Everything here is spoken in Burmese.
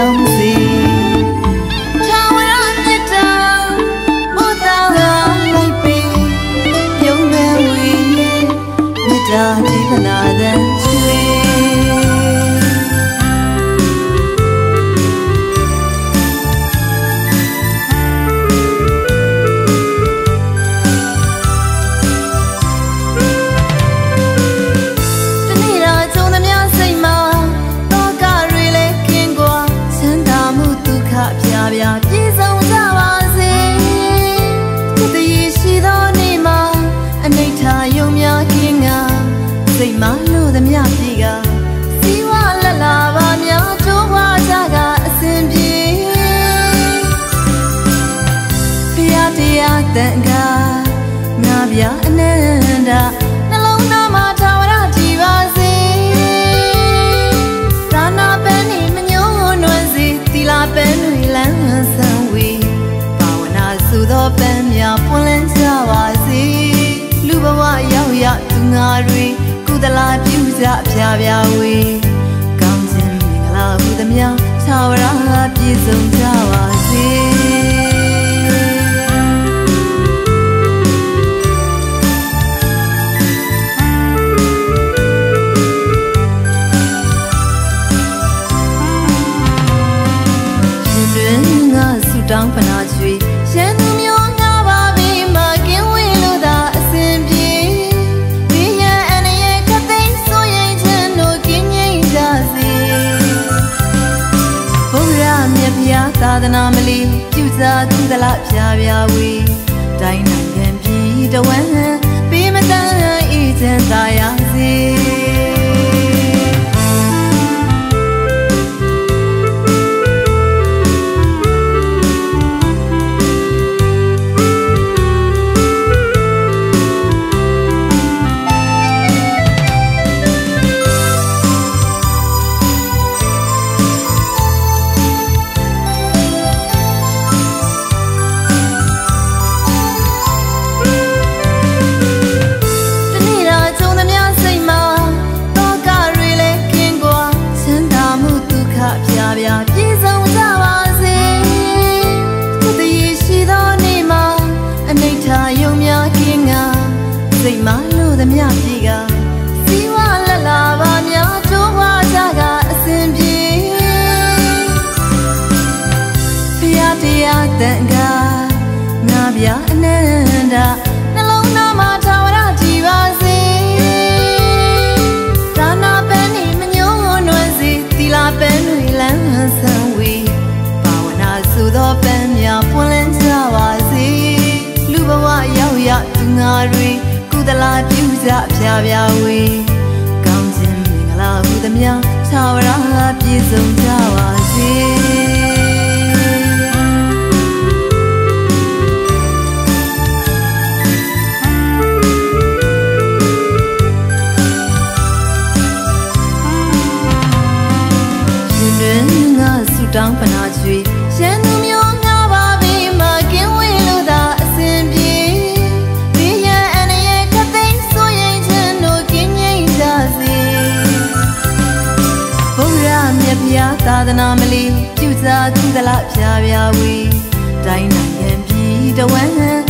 ရောက်စေထာဝရမြတ်တာမောတာကလိုက်ပြီးပြုံးမဲ့ဝေးမြတ်တာဒီမနာတဲ့ချွေ များကင်းကစိတ်မလို့သမျှပြေကစီဝလလာပါများချိုးဝါကြကအစဉ်ပြေဖရာတရားတန်ခါငါပြအနန္တနှလုံးသားမှာထောင် ငါတွေကုသလာပြုစအပြာပြာဝေကောင်းခြင်းမင်္ဂလာဟုသမ ्या သာဝရပြည့်စုံကြပါစေတောင်းပနာချွေ သနာမလီပြုစားသူသလားဖြာဖြာဝေတိုင်းနိုင်ငံပြည်တဝန်းပေးမတန်းအေးချမ်းသာရ ခအပြာပြာပြေဆုံး တွေကုသလာပြုစားအပြာပြာဝေကောင်းခြင်းမင်္ဂလာဟုသမျှသာဝရပြည့်စုံကြပါစေတောင်းပနာချွေရန်သူ သနာမလီပြုစားသူသလားဖြာဖြာဝေတိုင်းနိုင်ရန်ပြည်တဝန်း